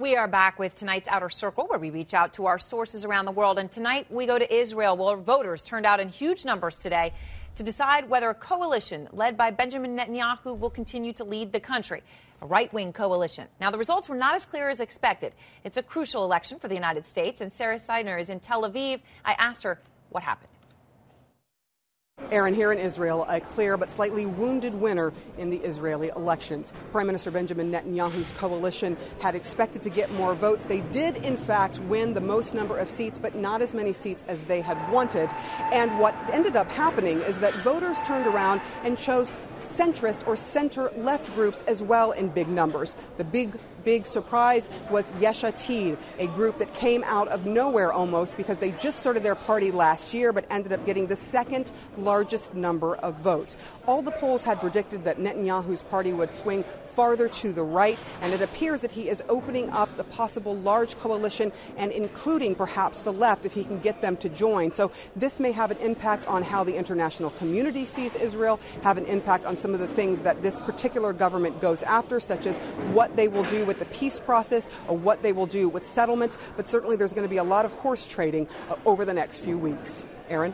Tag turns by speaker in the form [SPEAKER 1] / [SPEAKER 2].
[SPEAKER 1] We are back with tonight's Outer Circle, where we reach out to our sources around the world. And tonight we go to Israel, where voters turned out in huge numbers today to decide whether a coalition led by Benjamin Netanyahu will continue to lead the country, a right wing coalition. Now, the results were not as clear as expected. It's a crucial election for the United States, and Sara Sidner is in Tel Aviv. I asked her what happened.
[SPEAKER 2] Erin, here in Israel, a clear but slightly wounded winner in the Israeli elections. Prime Minister Benjamin Netanyahu's coalition had expected to get more votes. They did, in fact, win the most number of seats, but not as many seats as they had wanted. And what ended up happening is that voters turned around and chose centrist or center left groups as well in big numbers. The big big surprise was Yesh Atid, a group that came out of nowhere almost because they just started their party last year but ended up getting the second largest number of votes. All the polls had predicted that Netanyahu's party would swing farther to the right, and it appears that he is opening up the possible large coalition and including perhaps the left if he can get them to join. So this may have an impact on how the international community sees Israel, have an impact on some of the things that this particular government goes after, such as what they will do with the peace process or what they will do with settlements. But certainly there's going to be a lot of horse trading uh, over the next few weeks. Erin?